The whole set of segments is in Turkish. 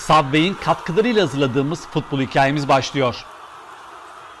Subway'in katkılarıyla hazırladığımız futbol hikayemiz başlıyor.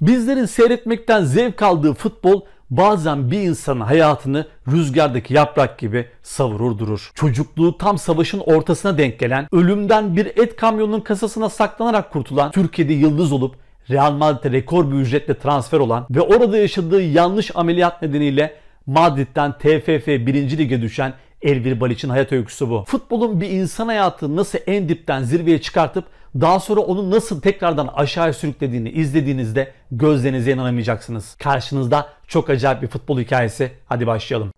Bizlerin seyretmekten zevk aldığı futbol bazen bir insanın hayatını rüzgardaki yaprak gibi savurur durur. Çocukluğu tam savaşın ortasına denk gelen, ölümden bir et kamyonunun kasasına saklanarak kurtulan, Türkiye'de yıldız olup Real Madrid'e rekor bir ücretle transfer olan ve orada yaşadığı yanlış ameliyat nedeniyle Madrid'den TFF 1. Lige düşen Elvir Baliç'in hayat öyküsü bu. Futbolun bir insan hayatını nasıl en dipten zirveye çıkartıp daha sonra onu nasıl tekrardan aşağıya sürüklediğini izlediğinizde gözlerinize inanamayacaksınız. Karşınızda çok acayip bir futbol hikayesi. Hadi başlayalım.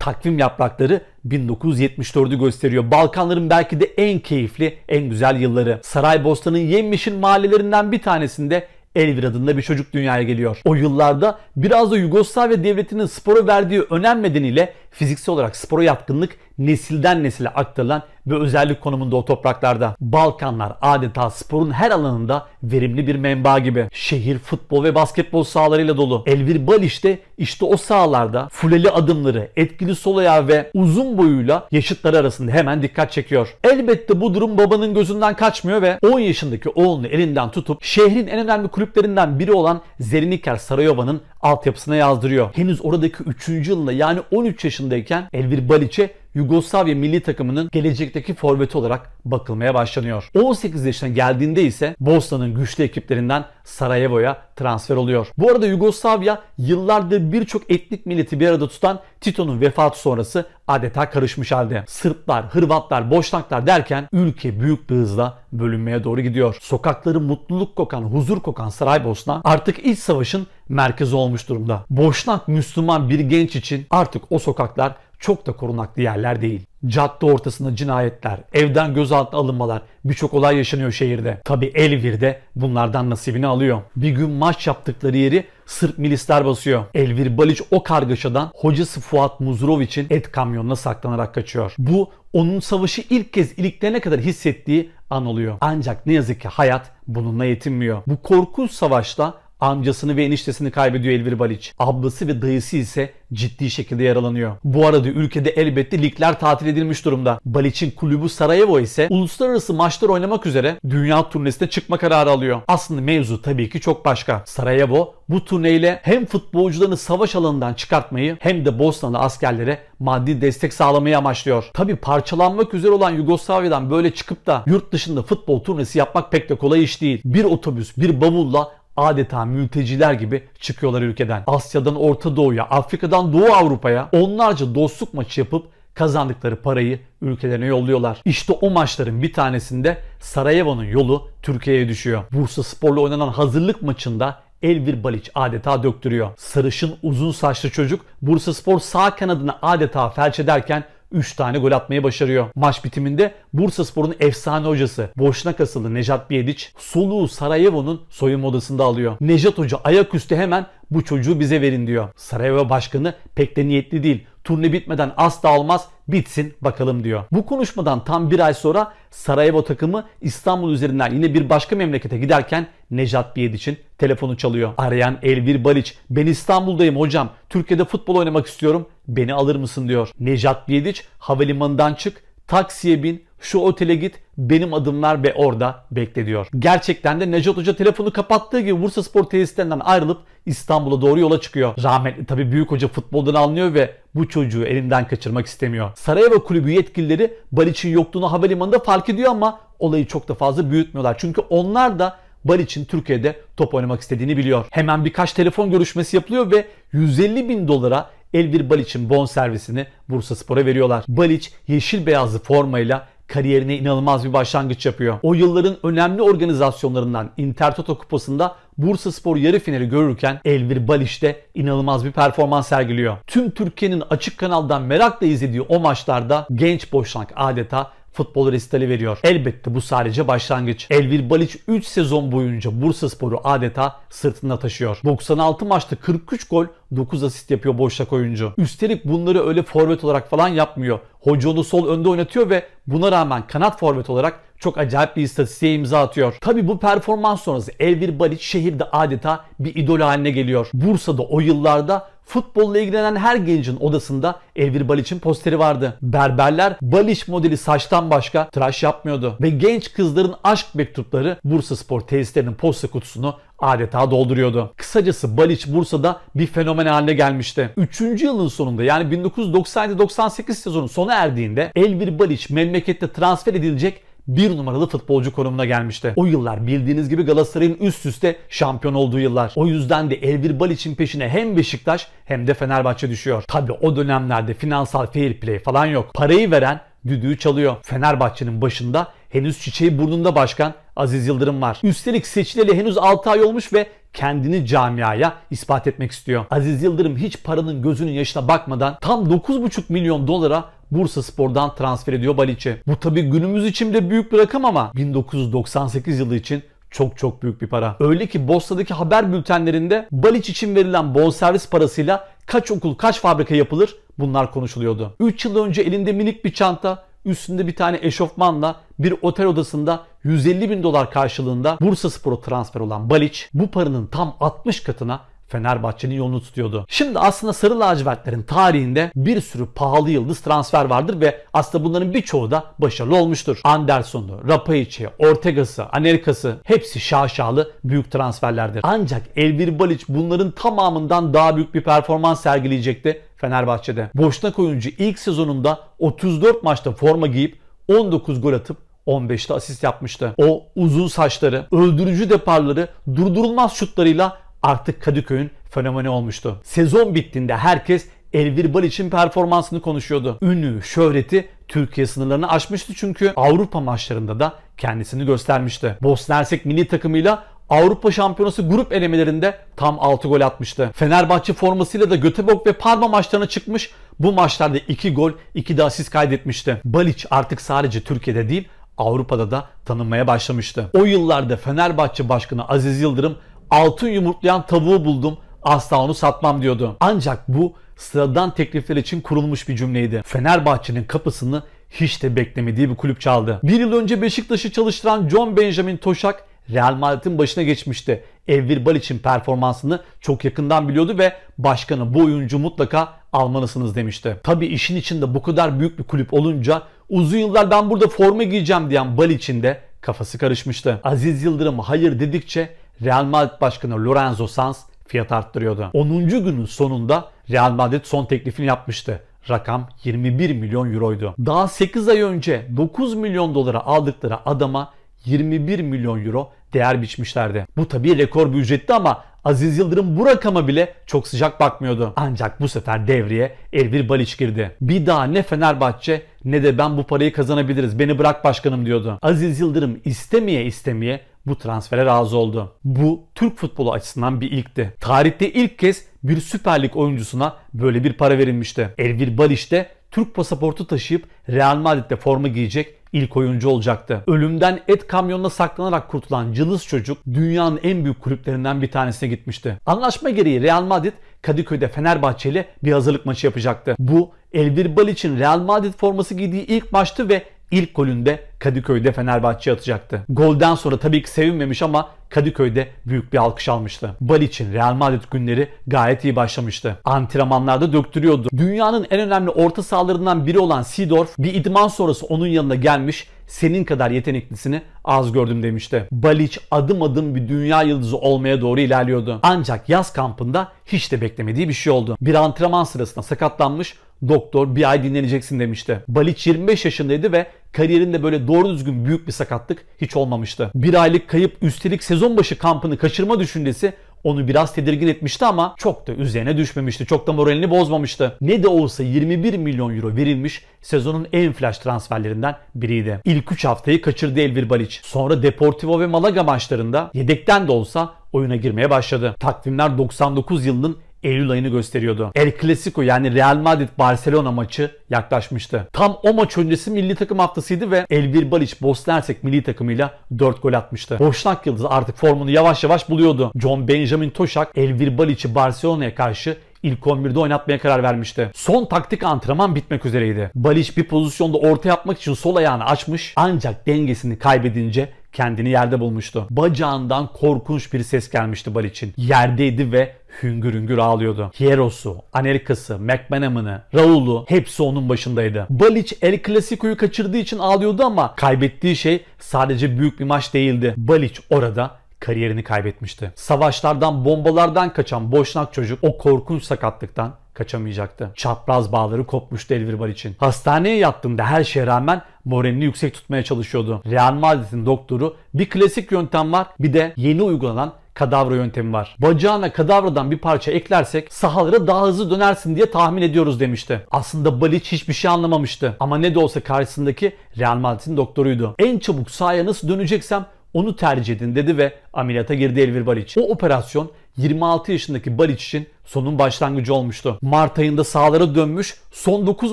Takvim yaprakları 1974'ü gösteriyor. Balkanların belki de en keyifli, en güzel yılları. Saraybosna'nın yemyeşil mahallelerinden bir tanesinde Elvir adında bir çocuk dünyaya geliyor. O yıllarda biraz da Yugoslavya devletinin spora verdiği önem nedeniyle fiziksel olarak spora yatkınlık nesilden nesile aktarılan ve özellik konumunda o topraklarda. Balkanlar adeta sporun her alanında verimli bir menba gibi. Şehir futbol ve basketbol sahalarıyla dolu. Elvir Baliş de işte o sahalarda fuleli adımları, etkili sol ayağı ve uzun boyuyla yaşıtları arasında hemen dikkat çekiyor. Elbette bu durum babanın gözünden kaçmıyor ve 10 yaşındaki oğlunu elinden tutup şehrin en önemli kulüplerinden biri olan Zerniker Sarayova'nın altyapısına yazdırıyor. Henüz oradaki 3. yılında yani 13 yaşındayken Elvir Baliç'e Yugoslavya milli takımının gelecekteki forveti olarak bakılmaya başlanıyor. 18 yaşına geldiğinde ise Bosna'nın güçlü ekiplerinden Sarajevo'ya transfer oluyor. Bu arada Yugoslavya yıllardır birçok etnik milleti bir arada tutan Tito'nun vefatı sonrası adeta karışmış halde. Sırplar, Hırvatlar, Boşnaklar derken ülke büyük bir hızla bölünmeye doğru gidiyor. Sokakları mutluluk kokan, huzur kokan Saraybosna artık iç savaşın merkezi olmuş durumda. Boşnak Müslüman bir genç için artık o sokaklar çok da korunaklı yerler değil. Cadde ortasında cinayetler, evden gözaltına alınmalar, birçok olay yaşanıyor şehirde. Tabi Elvir de bunlardan nasibini alıyor. Bir gün maç yaptıkları yeri Sırp milisler basıyor. Elvir Baliç o kargaşadan hocası Fuat Muzuroviç'in et kamyonuna saklanarak kaçıyor. Bu onun savaşı ilk kez iliklerine kadar hissettiği an oluyor. Ancak ne yazık ki hayat bununla yetinmiyor. Bu korkunç savaşta Amcasını ve eniştesini kaybediyor Elvir Baliç. Ablası ve dayısı ise ciddi şekilde yaralanıyor. Bu arada ülkede elbette ligler tatil edilmiş durumda. Baliç'in kulübü Sarajevo ise uluslararası maçlar oynamak üzere dünya turnesine çıkma kararı alıyor. Aslında mevzu tabii ki çok başka. Sarajevo bu turneyle hem futbolcularını savaş alanından çıkartmayı hem de Bosnalı askerlere maddi destek sağlamayı amaçlıyor. Tabi parçalanmak üzere olan Yugoslavya'dan böyle çıkıp da yurt dışında futbol turnesi yapmak pek de kolay iş değil. Bir otobüs, bir bavulla adeta mülteciler gibi çıkıyorlar ülkeden. Asya'dan Orta Doğu'ya, Afrika'dan Doğu Avrupa'ya onlarca dostluk maçı yapıp kazandıkları parayı ülkelerine yolluyorlar. İşte o maçların bir tanesinde Sarajevo'nun yolu Türkiye'ye düşüyor. Bursa Spor'la oynanan hazırlık maçında Elvir Baliç adeta döktürüyor. Sarışın uzun saçlı çocuk Bursa Spor sağ kanadını adeta felç ederken 3 tane gol atmayı başarıyor. Maç bitiminde Bursa Spor'un efsane hocası boşnak asılı Nejat Biyediç soluğu Sarajevo'nun soyunma odasında alıyor. Nejat Hoca ayaküstü hemen bu çocuğu bize verin diyor. Sarajevo Başkanı pek de niyetli değil. Turne bitmeden asla olmaz bitsin bakalım diyor. Bu konuşmadan tam bir ay sonra Sarajevo takımı İstanbul üzerinden yine bir başka memlekete giderken Nejat Biyediç'in telefonu çalıyor. Arayan Elvir Baliç ben İstanbul'dayım hocam Türkiye'de futbol oynamak istiyorum beni alır mısın diyor. Nejat Biyediç havalimanından çık taksiye bin şu otele git benim adımlar ve orada bekle diyor. Gerçekten de Nejat Hoca telefonu kapattığı gibi Bursa Spor tesislerinden ayrılıp İstanbul'a doğru yola çıkıyor. Rahmetli tabi büyük hoca futboldan anlıyor ve bu çocuğu elinden kaçırmak istemiyor. Sarajevo kulübü yetkilileri Baliç'in yokluğunu havalimanında fark ediyor ama olayı çok da fazla büyütmüyorlar. Çünkü onlar da Baliç'in Türkiye'de top oynamak istediğini biliyor. Hemen birkaç telefon görüşmesi yapılıyor ve 150 bin dolara Elvir Baliç'in bon servisini Bursa Spor'a veriyorlar. Baliç yeşil beyazlı formayla kariyerine inanılmaz bir başlangıç yapıyor. O yılların önemli organizasyonlarından Intertoto Kupası'nda Bursa Spor yarı finali görürken Elvir Baliş de inanılmaz bir performans sergiliyor. Tüm Türkiye'nin açık kanaldan merakla izlediği o maçlarda genç Boşnak adeta futbol resitali veriyor. Elbette bu sadece başlangıç. Elvir Baliç 3 sezon boyunca Bursa Sporu adeta sırtında taşıyor. 96 maçta 43 gol 9 asist yapıyor boşluk oyuncu. Üstelik bunları öyle forvet olarak falan yapmıyor. Hoca onu sol önde oynatıyor ve buna rağmen kanat forvet olarak çok acayip bir istatistiğe imza atıyor. Tabi bu performans sonrası Elvir Baliç şehirde adeta bir idol haline geliyor. Bursa'da o yıllarda Futbolla ilgilenen her gencin odasında Elvir Baliç'in posteri vardı. Berberler Baliç modeli saçtan başka tıraş yapmıyordu. Ve genç kızların aşk mektupları Bursa Spor tesislerinin posta kutusunu adeta dolduruyordu. Kısacası Baliç Bursa'da bir fenomen haline gelmişti. 3. yılın sonunda yani 1997-98 sezonu sona erdiğinde Elvir Baliç memlekette transfer edilecek bir numaralı futbolcu konumuna gelmişti. O yıllar bildiğiniz gibi Galatasaray'ın üst üste şampiyon olduğu yıllar. O yüzden de Elvir Baliç'in peşine hem Beşiktaş hem de Fenerbahçe düşüyor. Tabi o dönemlerde finansal fair play falan yok. Parayı veren düdüğü çalıyor. Fenerbahçe'nin başında henüz çiçeği burnunda başkan Aziz Yıldırım var. Üstelik seçileli henüz 6 ay olmuş ve kendini camiaya ispat etmek istiyor. Aziz Yıldırım hiç paranın gözünün yaşına bakmadan tam 9,5 milyon dolara Bursa Spor'dan transfer ediyor Baliç'i. Bu tabi günümüz için de büyük bir rakam ama 1998 yılı için çok çok büyük bir para. Öyle ki Bosna'daki haber bültenlerinde Baliç için verilen bonservis parasıyla kaç okul kaç fabrika yapılır bunlar konuşuluyordu. 3 yıl önce elinde minik bir çanta üstünde bir tane eşofmanla bir otel odasında 150 bin dolar karşılığında Bursa Spor'a transfer olan Baliç bu paranın tam 60 katına Fenerbahçe'nin yolunu tutuyordu. Şimdi aslında Sarı Lacivertlerin tarihinde bir sürü pahalı yıldız transfer vardır ve aslında bunların birçoğu da başarılı olmuştur. Anderson'u, Rapaiç'i, Ortega'sı, Amerika'sı hepsi şaşalı büyük transferlerdir. Ancak Elvir Baliç bunların tamamından daha büyük bir performans sergileyecekti Fenerbahçe'de. Boşnak oyuncu ilk sezonunda 34 maçta forma giyip 19 gol atıp 15'te asist yapmıştı. O uzun saçları, öldürücü deparları, durdurulmaz şutlarıyla artık Kadıköy'ün fenomeni olmuştu. Sezon bittiğinde herkes Elvir Baliç'in performansını konuşuyordu. Ünlü, şöhreti Türkiye sınırlarını aşmıştı çünkü Avrupa maçlarında da kendisini göstermişti. Bosna Hersek milli takımıyla Avrupa Şampiyonası grup elemelerinde tam 6 gol atmıştı. Fenerbahçe formasıyla da Göteborg ve Parma maçlarına çıkmış. Bu maçlarda 2 gol, 2 de asist kaydetmişti. Baliç artık sadece Türkiye'de değil Avrupa'da da tanınmaya başlamıştı. O yıllarda Fenerbahçe Başkanı Aziz Yıldırım altın yumurtlayan tavuğu buldum asla onu satmam diyordu. Ancak bu sıradan teklifler için kurulmuş bir cümleydi. Fenerbahçe'nin kapısını hiç de beklemediği bir kulüp çaldı. Bir yıl önce Beşiktaş'ı çalıştıran John Benjamin Toşak Real Madrid'in başına geçmişti. Elvir Baliç'in performansını çok yakından biliyordu ve başkanı bu oyuncu mutlaka almalısınız demişti. Tabi işin içinde bu kadar büyük bir kulüp olunca uzun yıllar ben burada forma giyeceğim diyen Baliç'in de kafası karışmıştı. Aziz Yıldırım hayır dedikçe Real Madrid Başkanı Lorenzo Sanz fiyat arttırıyordu. 10. günün sonunda Real Madrid son teklifini yapmıştı. Rakam 21 milyon euroydu. Daha 8 ay önce 9 milyon dolara aldıkları adama 21 milyon euro değer biçmişlerdi. Bu tabii rekor bir ücretti ama Aziz Yıldırım bu rakama bile çok sıcak bakmıyordu. Ancak bu sefer devreye Elvir Baliç girdi. Bir daha ne Fenerbahçe ne de ben bu parayı kazanabiliriz beni bırak başkanım diyordu. Aziz Yıldırım istemeye istemeye bu transfere razı oldu. Bu Türk futbolu açısından bir ilkti. Tarihte ilk kez bir Süper Lig oyuncusuna böyle bir para verilmişti. Elvir Baliş de Türk pasaportu taşıyıp Real Madrid'de forma giyecek ilk oyuncu olacaktı. Ölümden et kamyonuna saklanarak kurtulan cılız çocuk dünyanın en büyük kulüplerinden bir tanesine gitmişti. Anlaşma gereği Real Madrid Kadıköy'de Fenerbahçe ile bir hazırlık maçı yapacaktı. Bu Elvir Baliç'in Real Madrid forması giydiği ilk maçtı ve ilk golünde Kadıköy'de Fenerbahçe atacaktı. Golden sonra tabii ki sevinmemiş ama Kadıköy'de büyük bir alkış almıştı. Bal için Real Madrid günleri gayet iyi başlamıştı. Antrenmanlarda döktürüyordu. Dünyanın en önemli orta sahalarından biri olan Seedorf bir idman sonrası onun yanına gelmiş senin kadar yeteneklisini az gördüm demişti. Balic adım adım bir dünya yıldızı olmaya doğru ilerliyordu. Ancak yaz kampında hiç de beklemediği bir şey oldu. Bir antrenman sırasında sakatlanmış doktor bir ay dinleneceksin demişti. Balic 25 yaşındaydı ve kariyerinde böyle doğru düzgün büyük bir sakatlık hiç olmamıştı. Bir aylık kayıp üstelik sezon başı kampını kaçırma düşüncesi onu biraz tedirgin etmişti ama çok da üzerine düşmemişti. Çok da moralini bozmamıştı. Ne de olsa 21 milyon euro verilmiş sezonun en flash transferlerinden biriydi. İlk 3 haftayı kaçırdı Elvir Balic. Sonra Deportivo ve Malaga maçlarında yedekten de olsa oyuna girmeye başladı. Takvimler 99 yılının Eylül ayını gösteriyordu. El Clasico yani Real Madrid Barcelona maçı yaklaşmıştı. Tam o maç öncesi milli takım haftasıydı ve Elvir Balic Bosna Hersek milli takımıyla 4 gol atmıştı. Boşnak Yıldız artık formunu yavaş yavaş buluyordu. John Benjamin Toşak Elvir Balic'i Barcelona'ya karşı ilk 11'de oynatmaya karar vermişti. Son taktik antrenman bitmek üzereydi. Balic bir pozisyonda orta yapmak için sol ayağını açmış ancak dengesini kaybedince kendini yerde bulmuştu. Bacağından korkunç bir ses gelmişti Balic'in. Yerdeydi ve hüngür hüngür ağlıyordu. Hieros'u, Amerika'sı, McManaman'ı, Raul'u hepsi onun başındaydı. Balic El Clasico'yu kaçırdığı için ağlıyordu ama kaybettiği şey sadece büyük bir maç değildi. Balic orada kariyerini kaybetmişti. Savaşlardan, bombalardan kaçan boşnak çocuk o korkunç sakatlıktan kaçamayacaktı. Çapraz bağları kopmuştu Elvir için. Hastaneye yattığında her şeye rağmen moralini yüksek tutmaya çalışıyordu. Real Madrid'in doktoru bir klasik yöntem var bir de yeni uygulanan kadavra yöntemi var. Bacağına kadavradan bir parça eklersek sahalara daha hızlı dönersin diye tahmin ediyoruz demişti. Aslında Balic hiçbir şey anlamamıştı. Ama ne de olsa karşısındaki Real Madrid'in doktoruydu. En çabuk sahaya nasıl döneceksem onu tercih edin dedi ve ameliyata girdi Elvir Balic. O operasyon 26 yaşındaki Balic için sonun başlangıcı olmuştu. Mart ayında sahalara dönmüş, son 9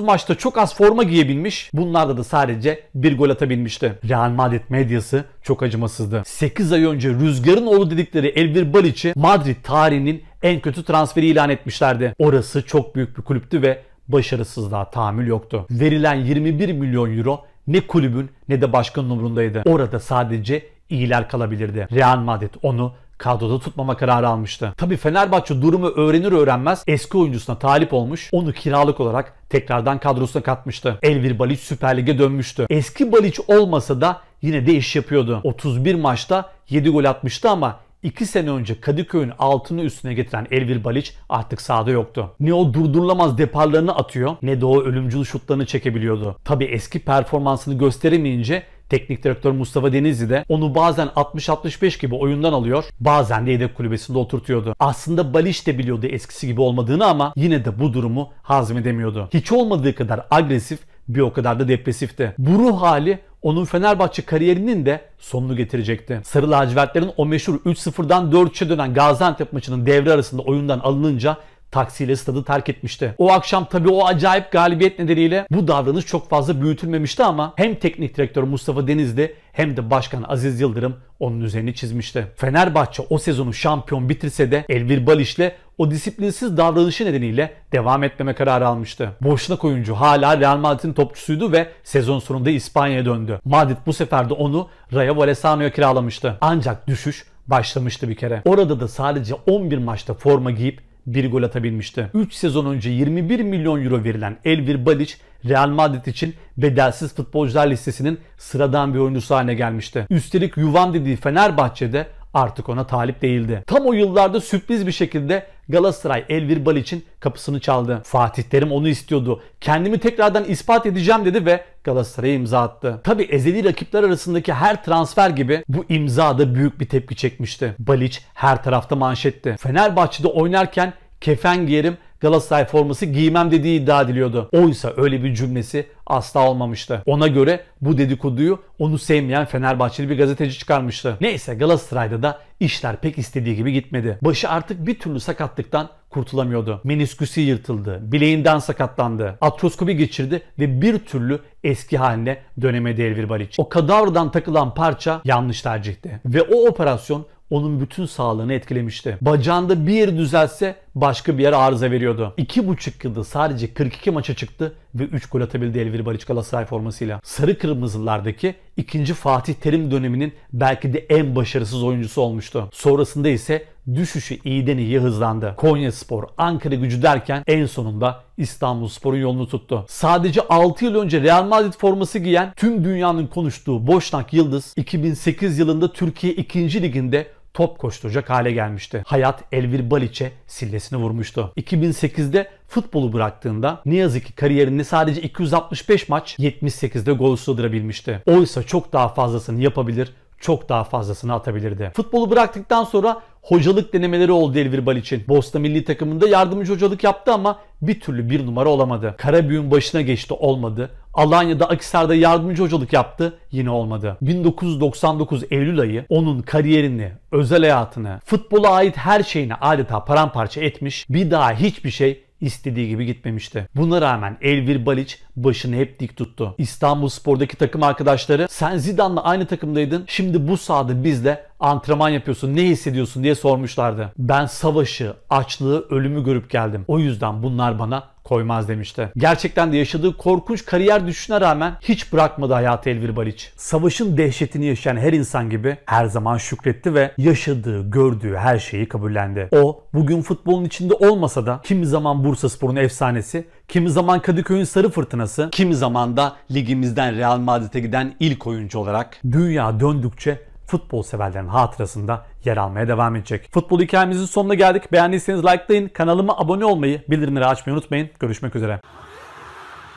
maçta çok az forma giyebilmiş, bunlarda da sadece bir gol atabilmişti. Real Madrid medyası çok acımasızdı. 8 ay önce rüzgarın oğlu dedikleri Elvir Balic'i Madrid tarihinin en kötü transferi ilan etmişlerdi. Orası çok büyük bir kulüptü ve başarısızlığa tahammül yoktu. Verilen 21 milyon euro ne kulübün ne de başkanın umurundaydı. Orada sadece iyiler kalabilirdi. Real Madrid onu kadroda tutmama kararı almıştı. Tabi Fenerbahçe durumu öğrenir öğrenmez eski oyuncusuna talip olmuş. Onu kiralık olarak tekrardan kadrosuna katmıştı. Elvir Balic Süper Lig'e dönmüştü. Eski Balic olmasa da yine de iş yapıyordu. 31 maçta 7 gol atmıştı ama 2 sene önce Kadıköy'ün altını üstüne getiren Elvir Balic artık sahada yoktu. Ne o durdurulamaz deparlarını atıyor ne de o ölümcül şutlarını çekebiliyordu. Tabi eski performansını gösteremeyince Teknik direktör Mustafa Denizli de onu bazen 60-65 gibi oyundan alıyor, bazen de yedek kulübesinde oturtuyordu. Aslında Baliş de biliyordu eskisi gibi olmadığını ama yine de bu durumu hazmedemiyordu. Hiç olmadığı kadar agresif bir o kadar da depresifti. Bu ruh hali onun Fenerbahçe kariyerinin de sonunu getirecekti. Sarı lacivertlerin o meşhur 3-0'dan 4-3'e dönen Gaziantep maçının devre arasında oyundan alınınca taksiyle stadı terk etmişti. O akşam tabii o acayip galibiyet nedeniyle bu davranış çok fazla büyütülmemişti ama hem teknik direktör Mustafa Denizli hem de başkan Aziz Yıldırım onun üzerini çizmişti. Fenerbahçe o sezonu şampiyon bitirse de Elvir Baliş'le o disiplinsiz davranışı nedeniyle devam etmeme kararı almıştı. Boşnak oyuncu hala Real Madrid'in topçusuydu ve sezon sonunda İspanya'ya döndü. Madrid bu sefer de onu Rayo Vallecano'ya kiralamıştı. Ancak düşüş başlamıştı bir kere. Orada da sadece 11 maçta forma giyip bir gol atabilmişti. 3 sezon önce 21 milyon euro verilen Elvir Balic Real Madrid için bedelsiz futbolcular listesinin sıradan bir oyuncusu haline gelmişti. Üstelik dediği Fenerbahçe'de artık ona talip değildi. Tam o yıllarda sürpriz bir şekilde Galatasaray Elvir Balic'in kapısını çaldı. Fatih Terim onu istiyordu. Kendimi tekrardan ispat edeceğim dedi ve Galatasaray'a imza attı. Tabi ezeli rakipler arasındaki her transfer gibi bu imza da büyük bir tepki çekmişti. Balic her tarafta manşetti. Fenerbahçe'de oynarken kefen giyerim Galatasaray forması giymem dediği iddia ediliyordu. Oysa öyle bir cümlesi asla olmamıştı. Ona göre bu dedikoduyu onu sevmeyen Fenerbahçeli bir gazeteci çıkarmıştı. Neyse Galatasaray'da da işler pek istediği gibi gitmedi. Başı artık bir türlü sakatlıktan kurtulamıyordu. Menisküsü yırtıldı, bileğinden sakatlandı, atroskopi geçirdi ve bir türlü eski haline dönemedi Elvir Balic. O kadavradan takılan parça yanlış tercihti. Ve o operasyon onun bütün sağlığını etkilemişti. Bacağında bir düzelse başka bir yer arıza veriyordu. 2,5 yılda sadece 42 maça çıktı ve 3 gol atabildi Elvir Bariç Galatasaray formasıyla. Sarı Kırmızılardaki ikinci Fatih Terim döneminin belki de en başarısız oyuncusu olmuştu. Sonrasında ise düşüşü iyiden iyiye hızlandı. Konya Spor, Ankara gücü derken en sonunda İstanbul Spor'un yolunu tuttu. Sadece 6 yıl önce Real Madrid forması giyen tüm dünyanın konuştuğu Boşnak Yıldız 2008 yılında Türkiye 2. Liginde top koşturacak hale gelmişti. Hayat Elvir Balic'e sillesini vurmuştu. 2008'de futbolu bıraktığında ne yazık ki kariyerinde sadece 265 maç 78'de gol sığdırabilmişti. Oysa çok daha fazlasını yapabilir, çok daha fazlasını atabilirdi. Futbolu bıraktıktan sonra hocalık denemeleri oldu Elvir Balic'in. Bosna milli takımında yardımcı hocalık yaptı ama bir türlü bir numara olamadı. Karabüyün başına geçti olmadı. Alanya'da Akisar'da yardımcı hocalık yaptı yine olmadı. 1999 Eylül ayı onun kariyerini, özel hayatını, futbola ait her şeyini adeta paramparça etmiş. Bir daha hiçbir şey istediği gibi gitmemişti. Buna rağmen Elvir Balic başını hep dik tuttu. İstanbul Spor'daki takım arkadaşları sen Zidane'la aynı takımdaydın. Şimdi bu sahada bizle antrenman yapıyorsun, ne hissediyorsun diye sormuşlardı. Ben savaşı, açlığı, ölümü görüp geldim. O yüzden bunlar bana koymaz demişti. Gerçekten de yaşadığı korkunç kariyer düşüşüne rağmen hiç bırakmadı hayatı Elvir Baliç. Savaşın dehşetini yaşayan her insan gibi her zaman şükretti ve yaşadığı, gördüğü her şeyi kabullendi. O bugün futbolun içinde olmasa da kimi zaman Bursa Spor'un efsanesi, kimi zaman Kadıköy'ün sarı fırtınası, kimi zaman da ligimizden Real Madrid'e giden ilk oyuncu olarak dünya döndükçe futbol severlerin hatırasında yer almaya devam edecek. Futbol hikayemizin sonuna geldik. Beğendiyseniz likelayın. Kanalıma abone olmayı, bildirimleri açmayı unutmayın. Görüşmek üzere.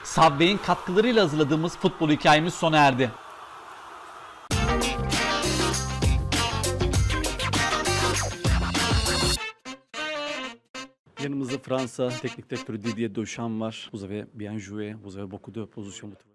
Subway'in katkılarıyla hazırladığımız futbol hikayemiz sona erdi. Yanımızda Fransa teknik direktörü Didier Deschamps var. Vous avez bien joué, vous avez beaucoup de positions.